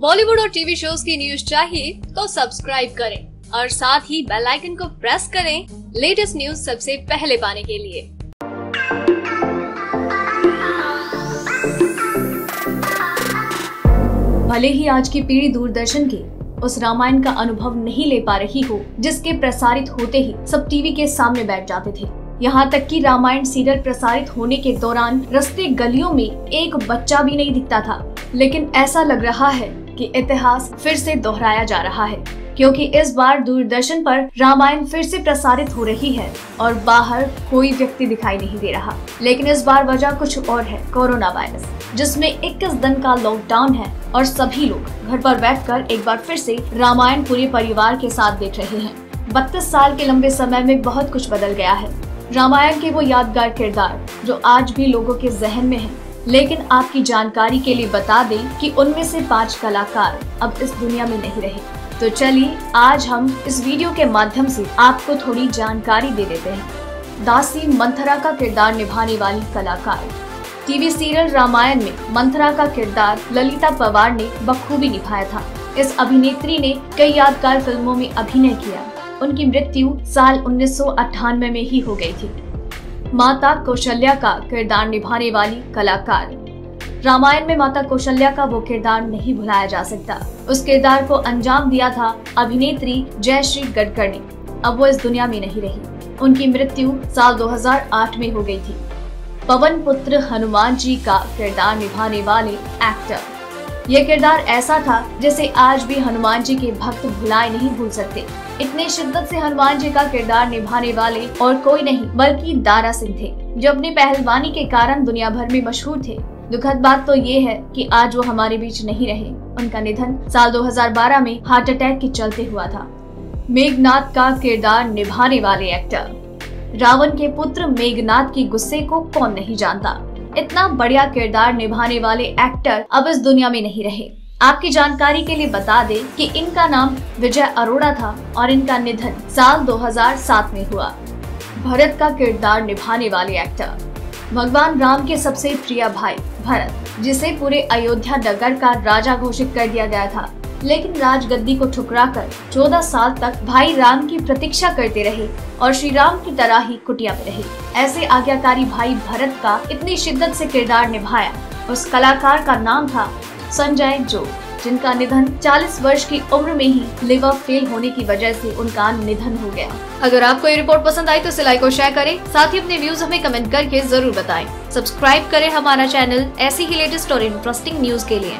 बॉलीवुड और TV shows की news चाहिए तो सब्सक्राइब करें और साथ ही बेल आइकन को प्रेस करें लेटेस्ट न्यूज़ सबसे पहले पाने के लिए। भले ही आज की पीढ़ी दूरदर्शन के उस रामायण का अनुभव नहीं ले पा रही हो, जिसके प्रसारित होते ही सब टीवी के सामने बैठ जाते थे। यहाँ तक कि रामायण सीरियल प्रसारित होने के दौरान रस्ते गलियों में एक बच्चा भी नहीं दिखता था। लेकिन ऐसा लग रहा है कि इतिहास फिर से दोहराया जा रहा है, क्योंकि इस बार दूरदर्शन पर रामायण फिर से प्रसारित हो रही है और बाहर कोई व्यक्ति दिखाई नहीं दे रहा। लेकिन इस बार वजह कुछ और है, कोरोना वायरस, जिसमें 21 दिन का लॉकडाउन है और सभी लोग घर पर बैठकर एक बार फिर से रामायण पूरे परिवार के साथ देख रहे हैं। बत्तीस साल के लंबे समय में बहुत कुछ बदल गया है। रामायण के वो यादगार किरदार जो आज भी लोगों के जहन में है। लेकिन आपकी जानकारी के लिए बता दें कि उनमें से पाँच कलाकार अब इस दुनिया में नहीं रहे। तो चलिए, आज हम इस वीडियो के माध्यम से आपको थोड़ी जानकारी दे देते हैं। दासी मंथरा का किरदार निभाने वाली कलाकार। टीवी सीरियल रामायण में मंथरा का किरदार ललिता पवार ने बखूबी निभाया था। इस अभिनेत्री ने कई यादगार फ़िल्मों में अभिनय किया। उनकी मृत्यु साल उन्नीस सौ अठानवे में ही हो गई थी। माता कौशल्या का किरदार निभाने वाली कलाकार। रामायण में माता कौशल्या का वो किरदार नहीं भुलाया जा सकता। उस किरदार को अंजाम दिया था अभिनेत्री जयश्री गडकर। ने अब वो इस दुनिया में नहीं रही। उनकी मृत्यु साल 2008 में हो गई थी। पवन पुत्र हनुमान जी का किरदार निभाने वाले एक्टर। ये किरदार ऐसा था जिसे आज भी हनुमान जी के भक्त भुलाए नहीं भूल सकते। इतने शिद्दत से हनुमान जी का किरदार निभाने वाले और कोई नहीं, बल्कि दारा सिंह थे, जो अपनी पहलवानी के कारण दुनिया भर में मशहूर थे। दुखद बात तो ये है कि आज वो हमारे बीच नहीं रहे। उनका निधन साल 2012 में हार्ट अटैक के चलते हुआ था। मेघनाथ का किरदार निभाने वाले एक्टर। रावण के पुत्र मेघनाथ के गुस्से को कौन नहीं जानता। इतना बढ़िया किरदार निभाने वाले एक्टर अब इस दुनिया में नहीं रहे। आपकी जानकारी के लिए बता दें कि इनका नाम विजय अरोड़ा था और इनका निधन साल 2007 में हुआ। भरत का किरदार निभाने वाले एक्टर। भगवान राम के सबसे प्रिय भाई, भरत, जिसे पूरे अयोध्या नगर का राजा घोषित कर दिया गया था। लेकिन राजगद्दी को ठुकराकर 14 साल तक भाई राम की प्रतीक्षा करते रहे और श्री राम की तरह ही कुटिया में रहे। ऐसे आज्ञाकारी भाई भरत का इतनी शिद्दत से किरदार निभाया। उस कलाकार का नाम था संजय जो, जिनका निधन 40 वर्ष की उम्र में ही लिवर फेल होने की वजह से उनका निधन हो गया। अगर आपको ये रिपोर्ट पसंद आई तो सिलाई को शेयर करें, साथ ही अपने व्यूज़ हमें कमेंट करके ज़रूर बताएँ। सब्सक्राइब करें हमारा चैनल ऐसी ही लेटेस्ट और इंटरेस्टिंग न्यूज़ के लिए।